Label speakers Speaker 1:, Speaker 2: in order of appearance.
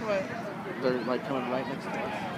Speaker 1: What?
Speaker 2: They're like coming right next to us.